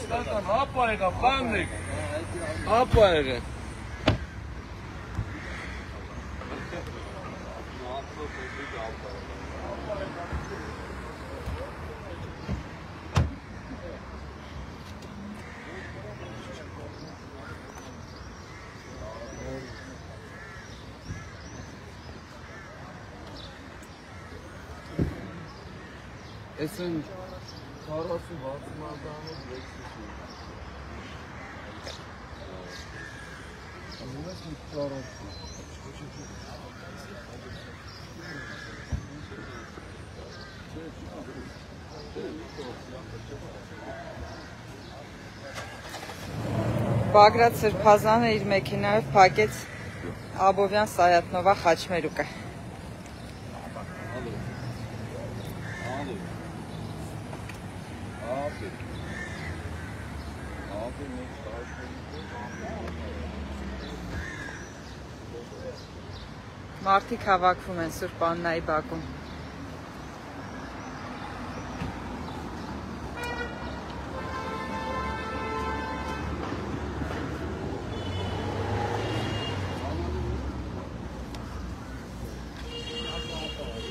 Ստական հապարեգա, բաննեք, հապարեգա։ Essen 40-60 մազանով լեքսուս։ Անում ես մի ծառացի։ Բագրատ Սրբազանը իր մեքենայով փակեց Աբովյան Սայատնովա խաչմերուկը։ Ալո։ Ալո։ Ապի։ Ապի մեկ Մարդիկ հավաքվում են Սուրբ Աննայի բակում։ Հիմա օրենքով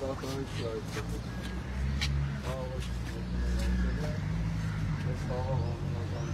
դատարանից այստեղ։ Ահա Ես խաղաղ անունական